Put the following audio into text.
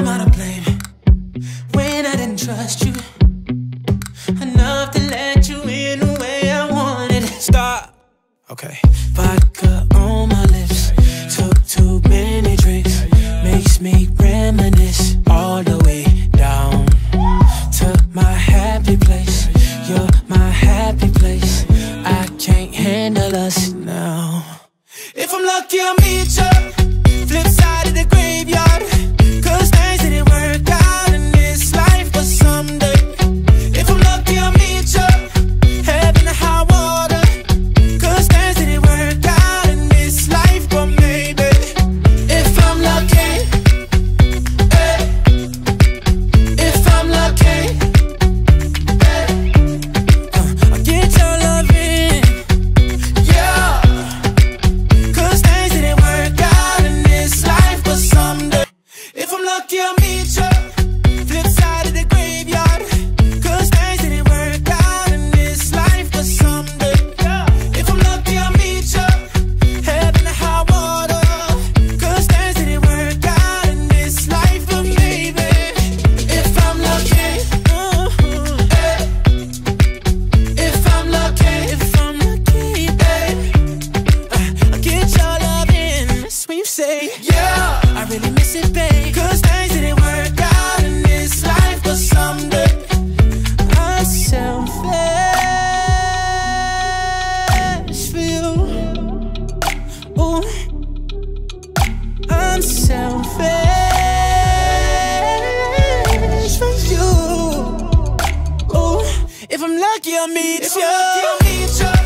I'm I to blame when I didn't trust you enough to let you in the way I wanted? Stop. Okay. Vodka on my lips, took too many drinks, makes me reminisce all the way down to my happy place. You're my happy place. I can't handle us now. If I'm lucky, I'll meet you. Flip yeah, I really miss it, babe. Cause things didn't work out in this life, but someday I'm selfish for you. Ooh, I'm selfish for you. Ooh, if I'm lucky, I'll meet you.